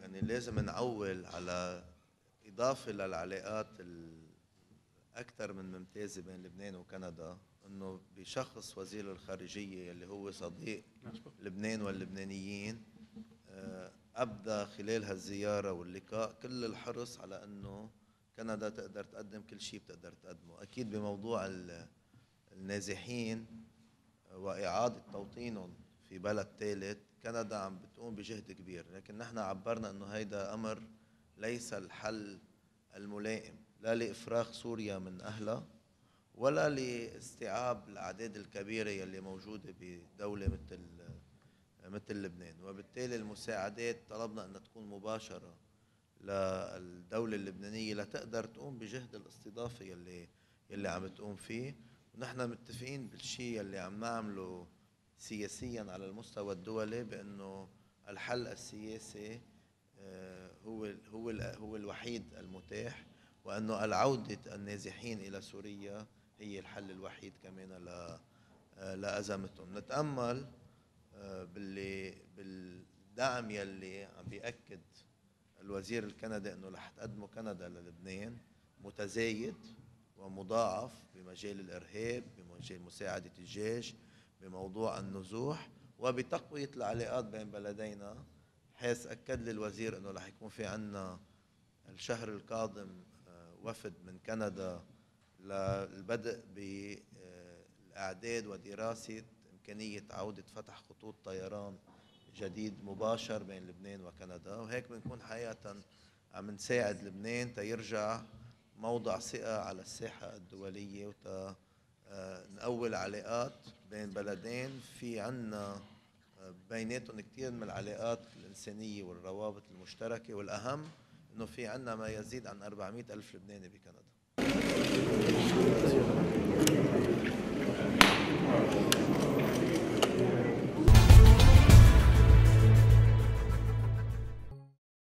يعني لازم نعول على إضافة للعلاقات الأكثر من ممتازة بين لبنان وكندا إنه بشخص وزير الخارجية اللي هو صديق لبنان واللبنانيين آه، أبدى خلال هالزيارة واللقاء كل الحرص على إنه كندا تقدر تقدم كل شيء بتقدر تقدمه. أكيد بموضوع ال- النازحين وإعادة توطينهم في بلد ثالث كندا عم بتقوم بجهد كبير لكن نحن عبرنا إنه هيدا أمر ليس الحل الملائم لا لافراغ سوريا من أهلها ولا لاستيعاب الأعداد الكبيرة يلي موجودة بدولة مثل مثل لبنان. وبالتالي المساعدات طلبنا إنها تكون مباشرة للدولة اللبنانية لتقدر تقوم بجهد الاستضافة يلي يلي عم تقوم فيه. ونحن متفقين بالشيء يلي عم نعمله سياسيا على المستوى الدولي بأنه الحل السياسي آه، هو هو هو الوحيد المتاح وأنه العودة النازحين إلى سوريا هي الحل الوحيد كمان ل آه، لأزمتهم. نتأمل آه، باللي بالدعم يلي عم بيأكد الوزير الكندي إنه رح تقدمه كندا للبنان متزايد ومضاعف بمجال الإرهاب بمجال مساعدة الجيش. بموضوع النزوح وبتقوية العلاقات بين بلدينا حيث أكد لي الوزير إنه رح يكون في عنا الشهر القادم آه، وفد من كندا للبدء بالأعداد ودراسة إمكانية عودة فتح خطوط طيران جديد مباشر بين لبنان وكندا. وهيك بنكون حقيقة عم نساعد لبنان تيرجع موضع ثقة على وتا آه، آه، نقوي العلاقات بين بلدين. في عنا آه، بيناتهم كثير من العلاقات الإنسانية والروابط المشتركة. والأهم إنه في عنا ما يزيد عن 400 ألف لبناني بكندا.